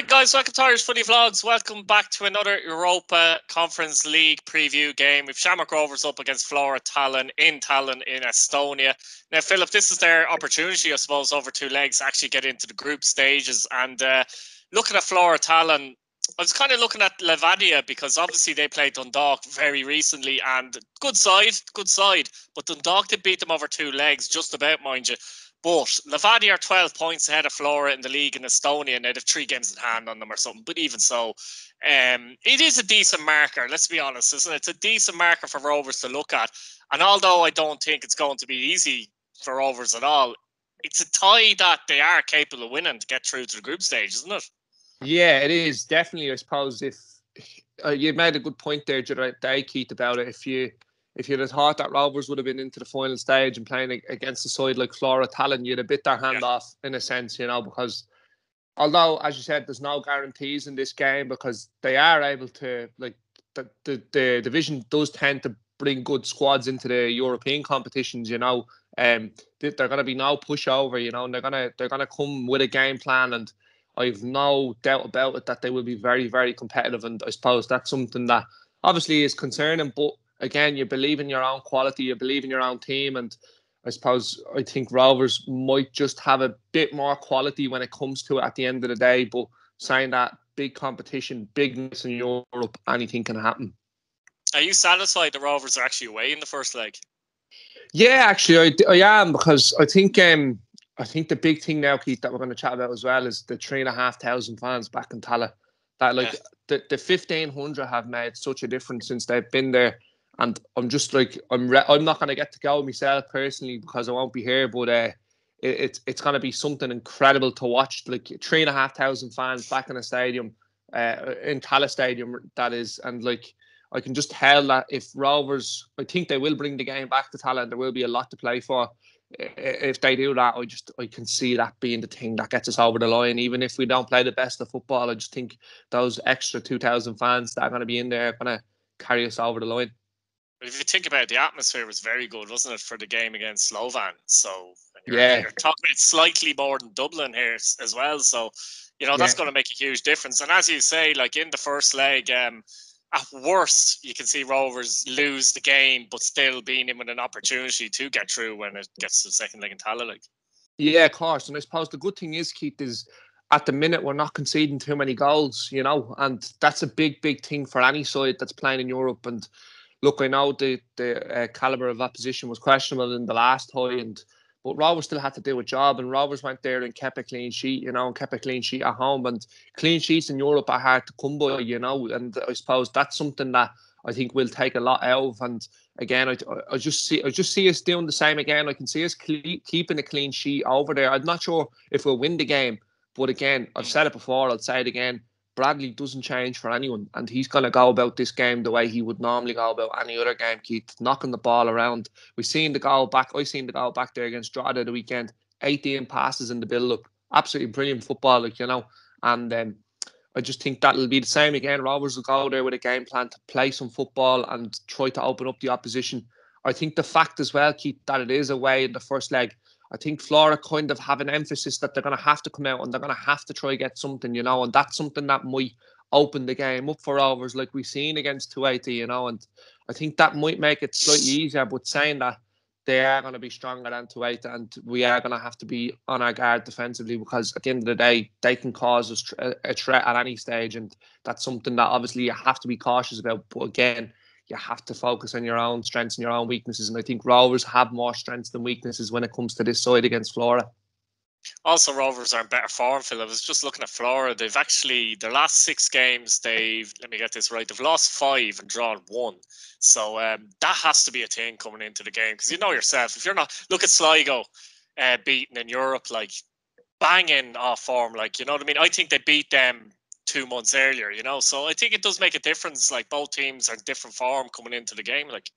Right, guys, welcome to Irish Footy Vlogs. Welcome back to another Europa Conference League preview game. We've Shamrock Rovers up against Flora Tallinn in Tallinn in Estonia. Now, Philip, this is their opportunity, I suppose, over two legs actually get into the group stages. And uh, looking at Flora Tallinn, I was kind of looking at Levadia because obviously they played Dundalk very recently and good side, good side. But Dundalk did beat them over two legs, just about, mind you. But Levadia are 12 points ahead of Flora in the league in Estonia, and they have three games in hand on them or something. But even so, um, it is a decent marker, let's be honest, isn't it? It's a decent marker for Rovers to look at. And although I don't think it's going to be easy for Rovers at all, it's a tie that they are capable of winning to get through to the group stage, isn't it? Yeah, it is definitely. I suppose if uh, you made a good point there, Day Keith, about it. If you if you'd have thought that Rovers would have been into the final stage and playing against a side like Flora Tallinn, you'd have bit their hand yeah. off in a sense, you know, because although, as you said, there's no guarantees in this game because they are able to, like, the, the, the division does tend to bring good squads into the European competitions, you know. Um, they're going to be no pushover, you know, and they're going to they're going to come with a game plan, and I've no doubt about it that they will be very very competitive, and I suppose that's something that obviously is concerning, but again, you believe in your own quality, you believe in your own team, and I suppose I think Rovers might just have a bit more quality when it comes to it at the end of the day. But saying that big competition, bigness in Europe, anything can happen. Are you satisfied the Rovers are actually away in the first leg? Yeah, actually, I, I am because I think um, I think the big thing now, Keith, that we're going to chat about as well is the three and a half thousand fans back in Tallaght. That like yeah. the the fifteen hundred have made such a difference since they've been there and I'm just like I'm re- I'm not gonna get to go myself personally because I won't be here, but uh, it, it's it's gonna be something incredible to watch. Like three and a half thousand fans back in a stadium, uh, in Tallaght Stadium, that is, and like I can just tell that if Rovers, I think they will bring the game back to Tallaght. There will be a lot to play for. If they do that, I just I can see that being the thing that gets us over the line. Even if we don't play the best of football, I just think those extra two thousand fans that are going to be in there are going to carry us over the line. But if you think about it, the atmosphere was very good, wasn't it, for the game against Slovan? So you're, yeah, you're talking about slightly more than Dublin here as well. So you know that's yeah. going to make a huge difference. And as you say, like in the first leg, um, at worst, you can see Rovers lose the game, but still being in with an opportunity to get through when it gets to the second leg in Tallaght. Like. Yeah, of course. And I suppose the good thing is, Keith, is at the minute we're not conceding too many goals, you know, and that's a big, big thing for any side that's playing in Europe. And look, I know the the uh, caliber of opposition was questionable in the last tie, and but Rovers still had to do a job, and Rovers went there and kept a clean sheet, you know, and kept a clean sheet at home. And clean sheets in Europe are hard to come by, you know, and I suppose that's something that I think will take a lot out of. And again, I, I just see I just see us doing the same again. I can see us keeping a clean sheet over there. I'm not sure if we'll win the game, but again, I've said it before. I'll say it again. Bradley doesn't change for anyone, and he's going to go about this game the way he would normally go about any other game, Keith, knocking the ball around. We've seen the goal back. I seen the goal back there against Drogheda the weekend. 18 passes in the build-up. Absolutely brilliant football, like, you know. And um, I just think that'll be the same again. Rovers will go there with a game plan to play some football and try to open up the opposition. I think the fact as well, Keith, that it is away in the first leg I think Flora kind of have an emphasis that they're going to have to come out and they're going to have to try get something, you know, and that's something that might open the game up for Rovers like we've seen against Teuta, you know, and I think that might make it slightly easier. But saying that they are going to be stronger than Teuta and we are going to have to be on our guard defensively because at the end of the day, they can cause us a threat at any stage, and that's something that obviously you have to be cautious about. But again, you have to focus on your own strengths and your own weaknesses. And I think Rovers have more strengths than weaknesses when it comes to this side against Flora. Also, Rovers are in better form, Phil. I was just looking at Flora. They've actually, their last six games, they've, let me get this right, they've lost five and drawn one. So um, that has to be a thing coming into the game because you know yourself, if you're not, look at Sligo uh, beaten in Europe, like banging off form, like, you know what I mean? I think they beat them two months earlier, you know. So I think it does make a difference. Like both teams are different form coming into the game. Like,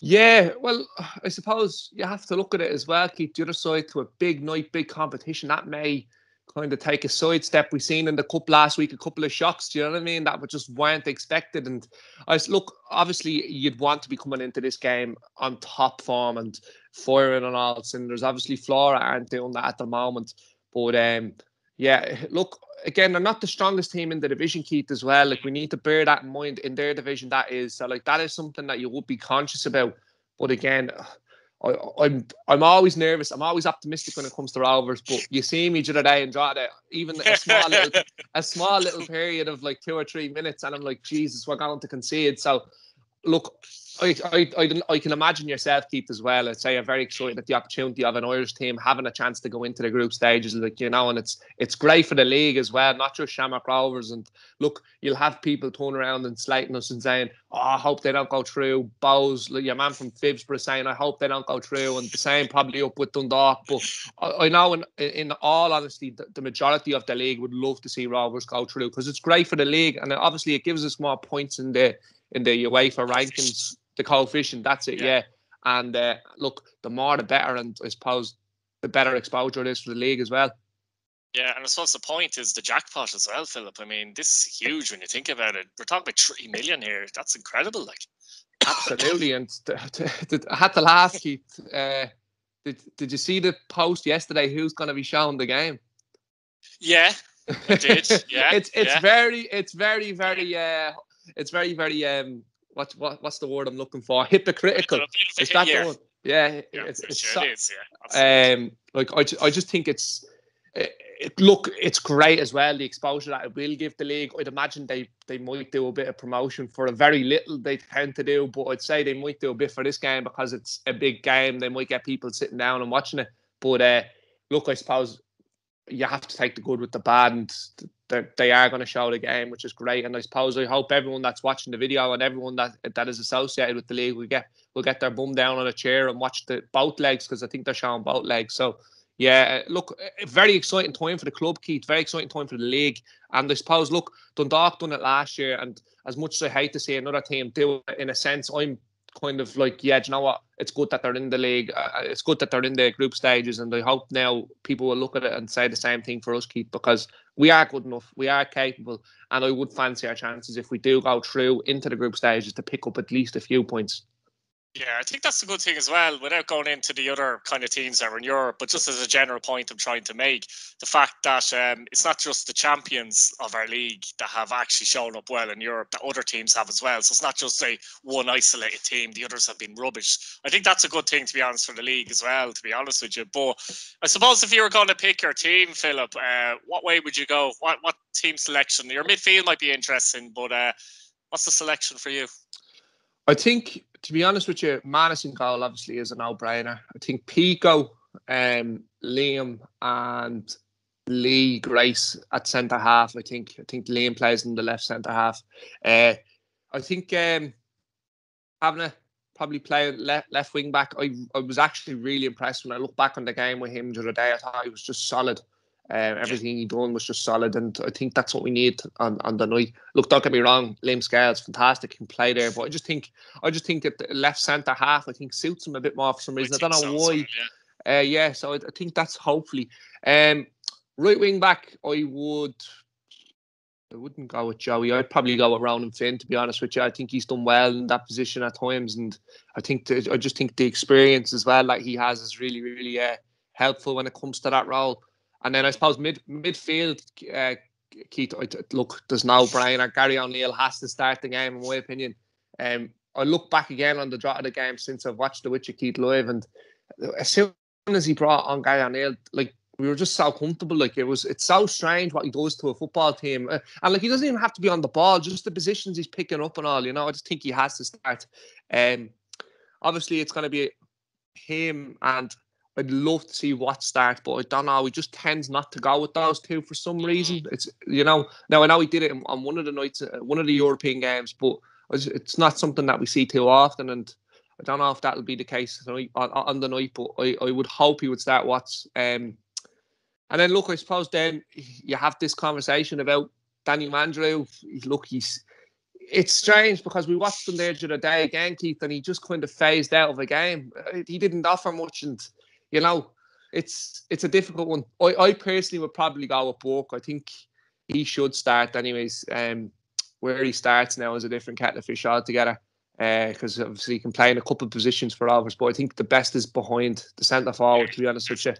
yeah, well, I suppose you have to look at it as well. Keep the other side to a big night, big competition that may kind of take a sidestep. We've seen in the cup last week a couple of shocks. Do you know what I mean? That just weren't expected. And I look, obviously, you'd want to be coming into this game on top form and firing on all cylinders. Obviously, Flora aren't doing that at the moment, but um, yeah, look, again, they're not the strongest team in the division, Keith, as well. Like we need to bear that in mind in their division. That is so like that is something that you would be conscious about. But again, I, am I'm, I'm always nervous. I'm always optimistic when it comes to Rovers. But you see me the other day and draw that even a small little a small little period of like two or three minutes, and I'm like, Jesus, we're going to concede. So look, I, I, I, I, can imagine yourself, Keith, as well. I'd say I'm very excited at the opportunity of an Irish team having a chance to go into the group stages, like you know, and it's it's great for the league as well, not just Shamrock Rovers. And look, you'll have people turning around and slating us and saying, "Oh, I hope they don't go through." Bohs, your man from Phibsborough saying, "I hope they don't go through," and the same probably up with Dundalk. But I, I know, in in all honesty, the, the, majority of the league would love to see Rovers go through because it's great for the league, and obviously it gives us more points in the in the UEFA rankings the coefficient. That's it. Yeah. yeah. And uh, look, the more the better, and I suppose the better exposure it is for the league as well. Yeah, and I suppose the point is the jackpot as well, Philip. I mean, this is huge when you think about it. We're talking about three million here. That's incredible. Like, absolutely. and I had to laugh, Keith. Uh, did Did you see the post yesterday? Who's going to be showing the game? Yeah, I did. Yeah, it's it's yeah. very it's very very uh, it's very very um what what what's the word I'm looking for? Hypocritical. Is that yeah. the one? Yeah, yeah it's, it's sure so, it is, yeah. Um, like I, I just think it's it, it, look, it's great as well. The exposure that it will give the league. I'd imagine they they might do a bit of promotion for a very little. They tend to do, but I'd say they might do a bit for this game because it's a big game. They might get people sitting down and watching it. But uh, look, I suppose you have to take the good with the bad, and they are going to show the game, which is great. And I suppose I hope everyone that's watching the video and everyone that that is associated with the league will get will get their bum down on a chair and watch the both legs because I think they're showing both legs. So yeah, uh, look, very exciting time for the club, Keith. Very exciting time for the league. And I suppose, look, Dundalk done it last year, and as much as I hate to see another team do it, in a sense, I'm kind of like, yeah, do you know what? It's good that they're in the league. Uh, uh, it's good that they're in the group stages, and I hope now people will look at it and say the same thing for us, Keith, because we are good enough, we are capable, and I would fancy our chances if we do go through into the group stages to pick up at least a few points. Yeah, I think that's a good thing as well, without going into the other kind of teams that are in Europe. But just as a general point, I'm trying to make the fact that um, it's not just the champions of our league that have actually shown up well in Europe, that other teams have as well. So it's not just a one isolated team, the others have been rubbish. I think that's a good thing, to be honest, for the league as well, to be honest with you. But I suppose if you were going to pick your team, Philip, uh, what way would you go? What, what team selection? Your midfield might be interesting, but uh, what's the selection for you? I think to be honest with you, Madison goal obviously is a no-brainer. I think Pico, um, Liam, and Lee Grace at centre half. I think I think Liam plays in the left centre half. Uh, I think um, having a probably play left, left wing back. I, I was actually really impressed when I look back on the game with him the other day. I thought he was just solid. Um, everything he done was just solid, and I think that's what we need on, on the night. Look, don't get me wrong, Liam Scales fantastic, can play there, but I just think I just think that the left centre half I think suits him a bit more for some reason. I, I don't know why. yeah. Uh, yeah, so I, I, think that's hopefully. Um, right wing back, I would. I wouldn't go with Joey. I'd probably go with Ronan Finn. To be honest with you, I think he's done well in that position at times, and I think the, I just think the experience as well that he has is really, really uh, helpful when it comes to that role. And then I suppose mid midfield, uh, Keith, look, there's no brainer. Gary O'Neill has to start the game, in my opinion. Um, I look back again on the draw of the game since I've watched the Witcher Keith live, and as soon as he brought on Gary O'Neill, like we were just so comfortable. Like it was, it's so strange what he does to a football team, uh, and like he doesn't even have to be on the ball, just the positions he's picking up and all. You know, I just think he has to start. Um, obviously, it's going to be him and I'd love to see what start, but I don't know. He just tends not to go with those two for some reason. Mm. It's you know now I know he did it on one of the nights, uh, one of the European games, but it's not something that we see too often, and I don't know if that'll be the case on, on the night. But I, I would hope he would start Watts. Um, and then look, I suppose then you have this conversation about Danny Mandroiu. Look, he's it's strange because we watched him there the other day again, Keith, and he just kind of phased out of the game. Uh, he didn't offer much, and you know, it's it's a difficult one. I, I personally would probably go with Burke. I think he should start anyways. Um, where he starts now is a different kettle of fish altogether. Because uh, obviously he can play in a couple of positions for Rovers, but I think the best is behind the centre forward. To be honest with you,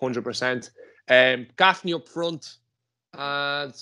hundred percent. Um, Gaffney up front. And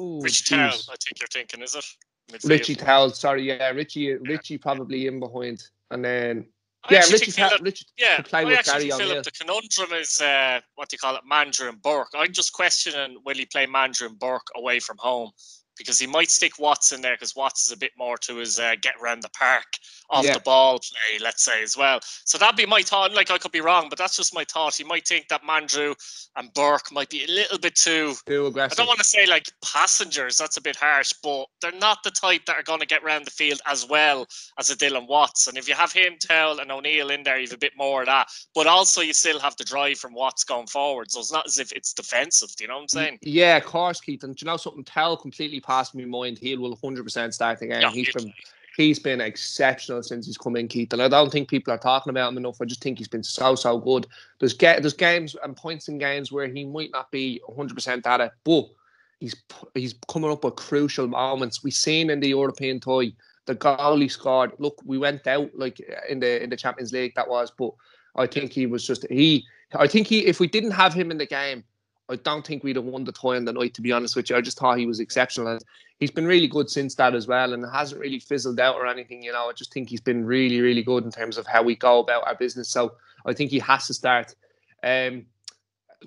Ooh, Rich Towell, I think you're thinking, is it? Midfield. Richie Towell, sorry, yeah, Richie, Richie probably in behind, and then yeah, Philip, Richie yeah, play with Gary Philip, the conundrum is uh, what do you call it, Mandroiu and Burke. I'm just questioning will he play Mandroiu and Burke away from home because he might stick Watts in there because Watts is a bit more to his uh, get around the park off yeah. the ball play, let's say as well. So that'd be my thought. Like I could be wrong, but that's just my thought. He might think that Mandroiu and Burke might be a little bit too, too aggressive. I don't want to say like passengers. That's a bit harsh, but they're not the type that are going to get around the field as well as a Dylan Watts. And if you have him, Towell, and O'Neill in there, you've a bit more of that. But also, you still have the drive from Watts going forward. So it's not as if it's defensive. Do you know what I'm saying? Yeah, of course, Keith. And do you know something? Towell completely passed me mind. He will 100% start the game. Yeah, he's been he's been exceptional since he's come in, Keith. And I don't think people are talking about him enough. I just think he's been so, so good. There's, get, there's games and points in games where he might not be 100% at it, but he's he's coming up with crucial moments. We've seen in the European toy the goal he scored. Look, we went out like in the in the Champions League that was, but I think he was just he. I think he if we didn't have him in the game, I don't think we'd have won the toy on the night. To be honest with you, I just thought he was exceptional. And he's been really good since that as well, and hasn't really fizzled out or anything. You know, I just think he's been really, really good in terms of how we go about our business. So I think he has to start. Um,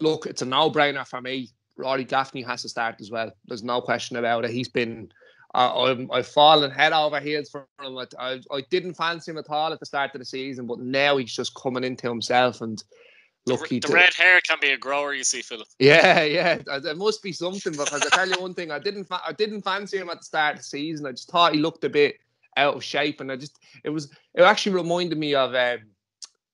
look, it's a no-brainer for me. Rory Gaffney has to start as well. There's no question about it. He's been. Uh, I've, fallen head over heels for him. I, I didn't fancy him at all at the start of the season, but now he's just coming into himself and lucky. The, the red hair can be a grower, you see, Philip. Yeah, yeah, there must be something because I tell you one thing, I didn't, I didn't fancy him at the start of the season. I just thought he looked a bit out of shape, and I just, it was, it actually reminded me of um,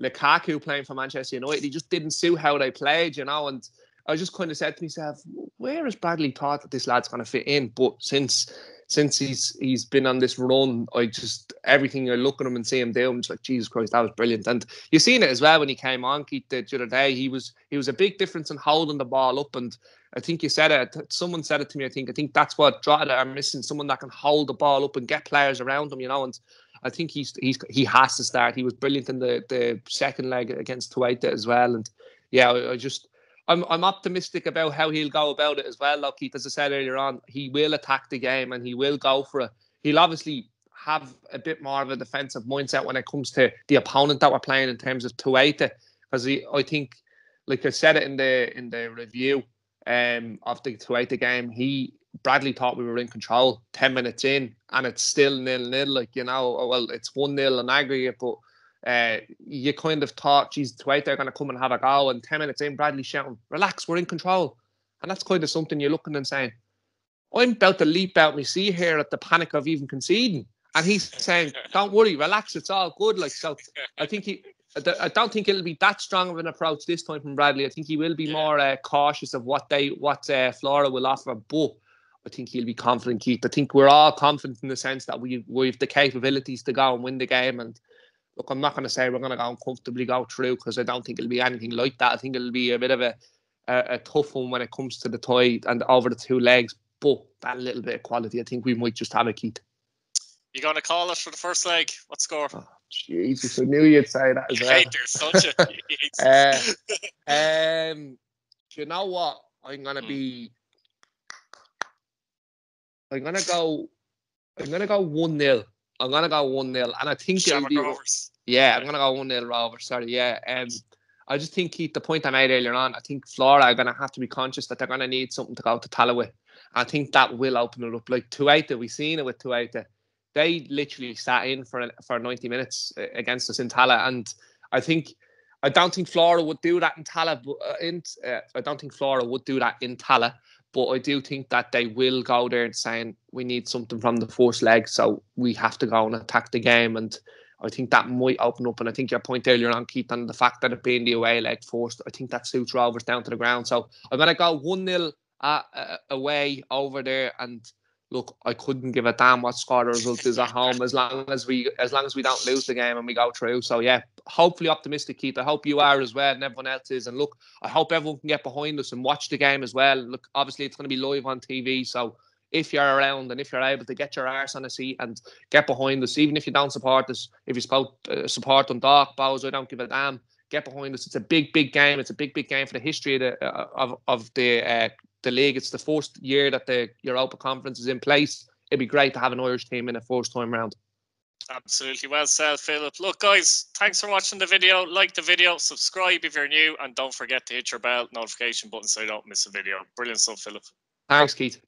Lukaku playing for Manchester United. He just didn't suit how they played, you know, and. I just kind of said to myself, where has Bradley thought that this lad's going to fit in? But since since he's he's been on this run, I just everything I look at him and see him do, I'm just like Jesus Christ, that was brilliant. And you've seen it as well when he came on, Keith, the, the other day. He was he was a big difference in holding the ball up, and I think you said it. Someone said it to me. I think I think that's what Drogheda are missing. Someone that can hold the ball up and get players around him, you know. And I think he's he's he has to start. He was brilliant in the the second leg against Teuta as well. And yeah, I, I just I'm I'm optimistic about how he'll go about it as well. Like Keith, as I said earlier on, he will attack the game and he will go for it. He'll obviously have a bit more of a defensive mindset when it comes to the opponent that we're playing in terms of Teuta. Because I think, like I said it in the in the review um, of the Teuta game, he Bradley thought we were in control ten minutes in, and it's still nil nil. Like you know, well, it's one nil in aggregate, but uh, you kind of thought, geez, Dwight, they're going to come and have a go. And 10 minutes in, Bradley shouting, relax, we're in control. And that's kind of something you're looking and saying, I'm about to leap out me see here at the panic of even conceding. And he's saying, don't worry, relax, it's all good. Like, so I think he, I don't think it'll be that strong of an approach this time from Bradley. I think he will be more uh, cautious of what they, what uh, Flora will offer. But I think he'll be confident, Keith. I think we're all confident in the sense that we we've the capabilities to go and win the game. And look, I'm not going to say we're going to go and comfortably go through because I don't think it'll be anything like that. I think it'll be a bit of a, a, a tough one when it comes to the tie and over the two legs. But that little bit of quality, I think we might just have a Keith. You going to call it for the first leg? What score? Oh, Jesus, I knew you'd say that as you well. Hate uh, um, do you know what? I'm gonna hmm. be. I'm gonna go. I'm gonna go one 0 I'm gonna go one 0 and I think it'll be. Rovers. Yeah, I'm gonna go one 0 Rovers. Sorry, yeah. Um, I just think Keith, the point I made earlier on, I think Flora are gonna have to be conscious that they're gonna need something to go to Tallaght I think that will open it up. Like Teuta, we've seen it with Teuta. They literally sat in for for 90 minutes uh, against us in Tallaght, and I think I don't think Flora would do that in. But uh, in, uh, I don't think Flora would do that in Tallaght. But I do think that they will go there and saying we need something from the first leg, so we have to go and attack the game. And I think that might open up. And I think your point earlier on, Keith, on the fact that it being the away leg first, I think that suits Rovers down to the ground. So I'm going to go 1 0 uh, uh, away over there and look, I couldn't give a damn what score the result is at home as long as we as long as we don't lose the game and we go through. So yeah, hopefully optimistic, Keith. I hope you are as well, and everyone else is. And look, I hope everyone can get behind us and watch the game as well. Look, obviously it's going to be live on TV, so if you're around and if you're able to get your arse on a seat and get behind us, even if you don't support us, if you support uh, support on Dark Bohs, I don't give a damn. Get behind us. It's a big, big game. It's a big, big game for the history of the uh, of, of the uh, the league. It's the first year that the Europa Conference is in place. It'd be great to have an Irish team in a first time round. Absolutely well said, Philip. Look, guys, thanks for watching the video. Like the video, subscribe if you're new, and don't forget to hit your bell notification button so you don't miss a video. Brilliant stuff, Philip. Thanks, Keith.